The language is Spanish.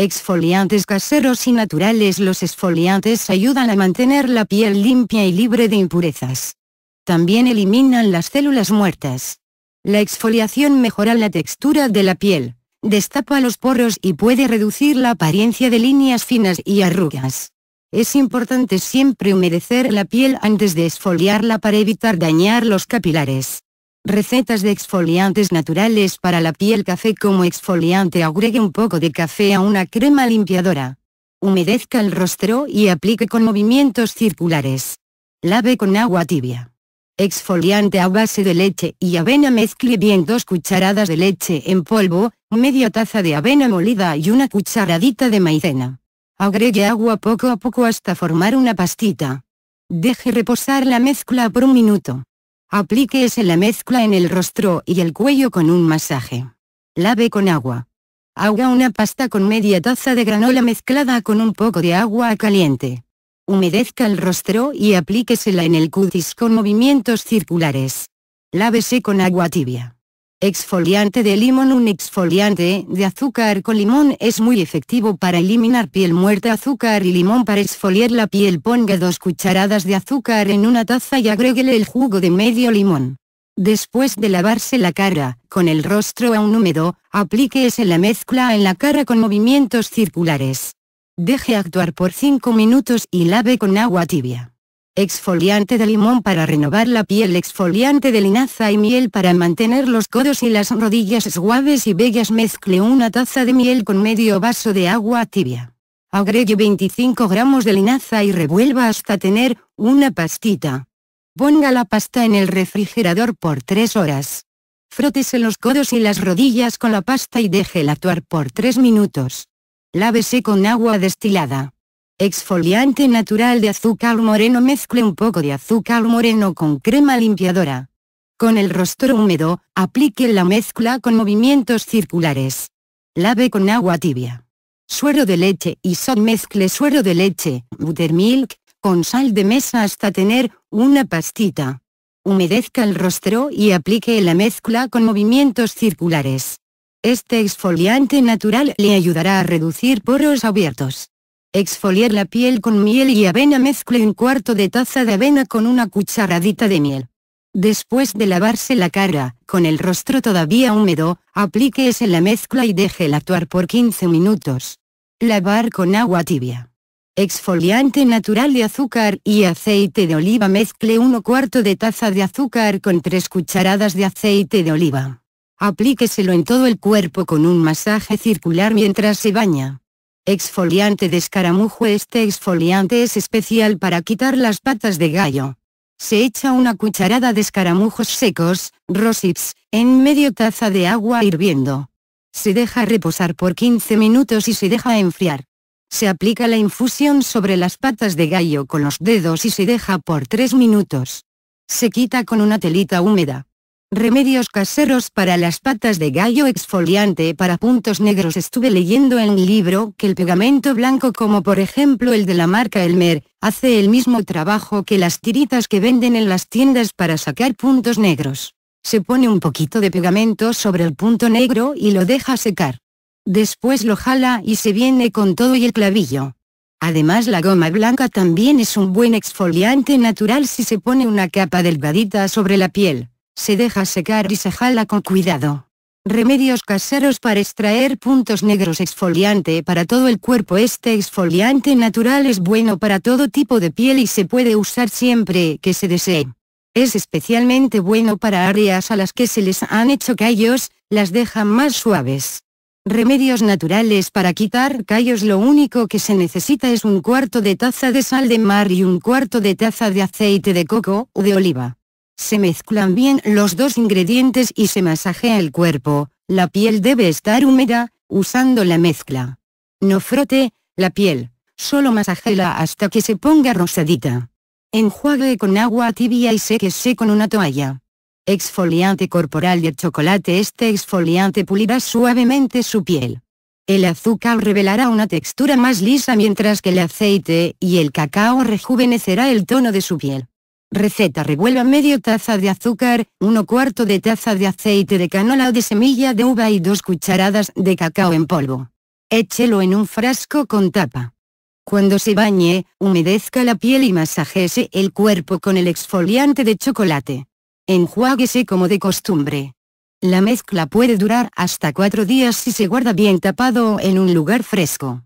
Exfoliantes caseros y naturales Los exfoliantes ayudan a mantener la piel limpia y libre de impurezas. También eliminan las células muertas. La exfoliación mejora la textura de la piel, destapa los poros y puede reducir la apariencia de líneas finas y arrugas. Es importante siempre humedecer la piel antes de exfoliarla para evitar dañar los capilares. Recetas de exfoliantes naturales para la piel café como exfoliante agregue un poco de café a una crema limpiadora. Humedezca el rostro y aplique con movimientos circulares. Lave con agua tibia. Exfoliante a base de leche y avena mezcle bien dos cucharadas de leche en polvo, media taza de avena molida y una cucharadita de maicena. Agregue agua poco a poco hasta formar una pastita. Deje reposar la mezcla por un minuto. Aplíquese la mezcla en el rostro y el cuello con un masaje. Lave con agua. Haga una pasta con media taza de granola mezclada con un poco de agua caliente. Humedezca el rostro y aplíquesela en el cutis con movimientos circulares. Lávese con agua tibia. Exfoliante de limón Un exfoliante de azúcar con limón es muy efectivo para eliminar piel muerta azúcar y limón para exfoliar la piel ponga dos cucharadas de azúcar en una taza y agréguele el jugo de medio limón. Después de lavarse la cara, con el rostro aún húmedo, aplíquese la mezcla en la cara con movimientos circulares. Deje actuar por 5 minutos y lave con agua tibia. Exfoliante de limón para renovar la piel. Exfoliante de linaza y miel para mantener los codos y las rodillas suaves y bellas. Mezcle una taza de miel con medio vaso de agua tibia. Agregue 25 gramos de linaza y revuelva hasta tener una pastita. Ponga la pasta en el refrigerador por 3 horas. Frótese los codos y las rodillas con la pasta y déjela actuar por 3 minutos. Lávese con agua destilada. Exfoliante natural de azúcar moreno Mezcle un poco de azúcar moreno con crema limpiadora. Con el rostro húmedo, aplique la mezcla con movimientos circulares. Lave con agua tibia. Suero de leche y sal mezcle suero de leche, buttermilk, con sal de mesa hasta tener una pastita. Humedezca el rostro y aplique la mezcla con movimientos circulares. Este exfoliante natural le ayudará a reducir poros abiertos. Exfoliar la piel con miel y avena mezcle un cuarto de taza de avena con una cucharadita de miel. Después de lavarse la cara, con el rostro todavía húmedo, aplíquese la mezcla y déjela actuar por 15 minutos. Lavar con agua tibia. Exfoliante natural de azúcar y aceite de oliva mezcle 1 cuarto de taza de azúcar con 3 cucharadas de aceite de oliva. Aplíqueselo en todo el cuerpo con un masaje circular mientras se baña. Exfoliante de escaramujo Este exfoliante es especial para quitar las patas de gallo. Se echa una cucharada de escaramujos secos, rosips, en medio taza de agua hirviendo. Se deja reposar por 15 minutos y se deja enfriar. Se aplica la infusión sobre las patas de gallo con los dedos y se deja por 3 minutos. Se quita con una telita húmeda. Remedios caseros para las patas de gallo exfoliante para puntos negros Estuve leyendo en un libro que el pegamento blanco como por ejemplo el de la marca Elmer, hace el mismo trabajo que las tiritas que venden en las tiendas para sacar puntos negros. Se pone un poquito de pegamento sobre el punto negro y lo deja secar. Después lo jala y se viene con todo y el clavillo. Además la goma blanca también es un buen exfoliante natural si se pone una capa delgadita sobre la piel se deja secar y se jala con cuidado. Remedios caseros para extraer puntos negros exfoliante para todo el cuerpo Este exfoliante natural es bueno para todo tipo de piel y se puede usar siempre que se desee. Es especialmente bueno para áreas a las que se les han hecho callos, las deja más suaves. Remedios naturales para quitar callos Lo único que se necesita es un cuarto de taza de sal de mar y un cuarto de taza de aceite de coco o de oliva. Se mezclan bien los dos ingredientes y se masajea el cuerpo, la piel debe estar húmeda, usando la mezcla. No frote, la piel, solo masajela hasta que se ponga rosadita. Enjuague con agua tibia y séquese con una toalla. Exfoliante corporal de chocolate Este exfoliante pulirá suavemente su piel. El azúcar revelará una textura más lisa mientras que el aceite y el cacao rejuvenecerá el tono de su piel. Receta revuelva medio taza de azúcar, 1 cuarto de taza de aceite de canola o de semilla de uva y 2 cucharadas de cacao en polvo. Échelo en un frasco con tapa. Cuando se bañe, humedezca la piel y masajese el cuerpo con el exfoliante de chocolate. Enjuáguese como de costumbre. La mezcla puede durar hasta cuatro días si se guarda bien tapado en un lugar fresco.